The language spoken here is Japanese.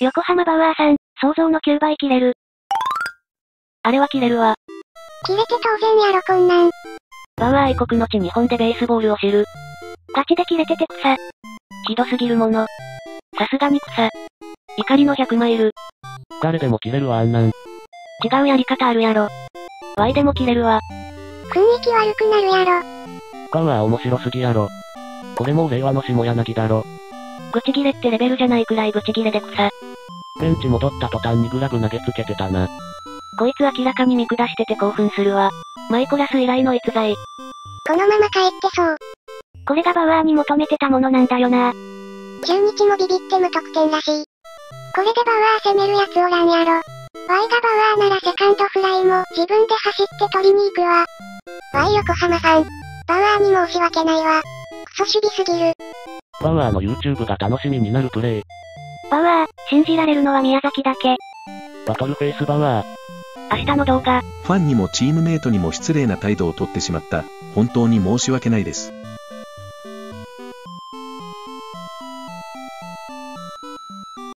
横浜バウアーさん、想像の9倍切れる。あれは切れるわ。切れて当然やろこんなん。バウアー愛国の地日本でベースボールを知る。ガチで切れてて草。ひどすぎるもの。さすがに草。怒りの100マイル。誰でも切れるわあんなん。違うやり方あるやろ。Y でも切れるわ。雰囲気悪くなるやろ。バウアー面白すぎやろ。これもう令和の下柳だろ。ブチギレってレベルじゃないくらいブチギレで草。ベンチ戻った途端にグラブ投げつけてたな。こいつ明らかに見下してて興奮するわ。マイコラス以来の逸材。このまま帰ってそう。これがバウアーに求めてたものなんだよな。中日もビビって無得点らしい。これでバウアー攻めるやつおらんやろ。Y がバウアーならセカンドフライも自分で走って取りに行くわ。Y 横浜さん。バウアーに申し訳ないわ。クソ守備すぎる。バウアーの YouTube が楽しみになるプレイ。バウアー、信じられるのは宮崎だけ。バトルフェイスバウアー。明日の動画。ファンにもチームメイトにも失礼な態度をとってしまった。本当に申し訳ないです。